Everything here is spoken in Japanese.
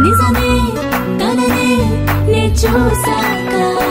目覚め誰に熱中さんか